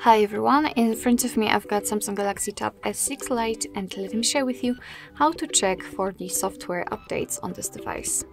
Hi everyone, in front of me I've got Samsung Galaxy Tab S6 Lite and let me share with you how to check for the software updates on this device.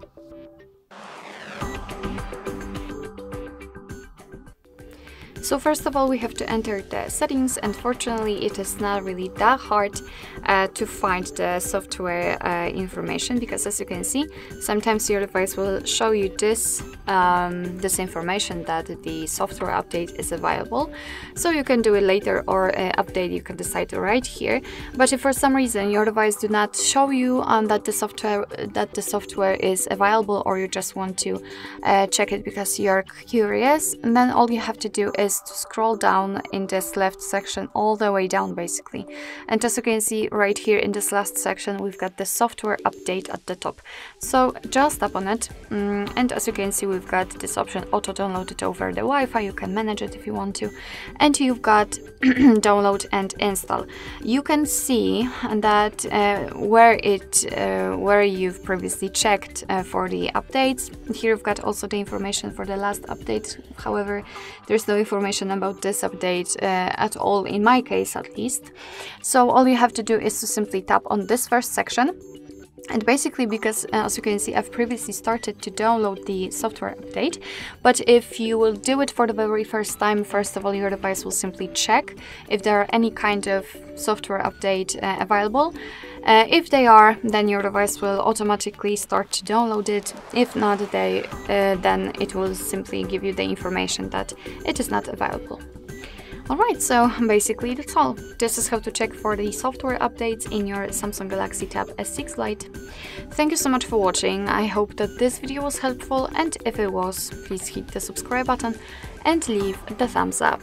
So first of all we have to enter the settings. And fortunately it is not really that hard uh, to find the software uh, information because as you can see sometimes your device will show you this um, this information that the software update is available. So you can do it later or uh, update you can decide right here. But if for some reason your device do not show you um, that the software that the software is available or you just want to uh, check it because you're curious and then all you have to do is to scroll down in this left section all the way down basically. And as you can see right here in this last section we've got the software update at the top. So just tap on it um, and as you can see we've got this option auto download it over the Wi-Fi. You can manage it if you want to. And you've got download and install. You can see that uh, where it uh, where you've previously checked uh, for the updates. Here you've got also the information for the last update. However there's no information information about this update uh, at all, in my case at least. So all you have to do is to simply tap on this first section and basically because uh, as you can see I've previously started to download the software update but if you will do it for the very first time first of all your device will simply check if there are any kind of software update uh, available uh, if they are then your device will automatically start to download it if not they uh, then it will simply give you the information that it is not available Alright, so basically that's all. This is how to check for the software updates in your Samsung Galaxy Tab S6 Lite. Thank you so much for watching, I hope that this video was helpful and if it was, please hit the subscribe button and leave the thumbs up.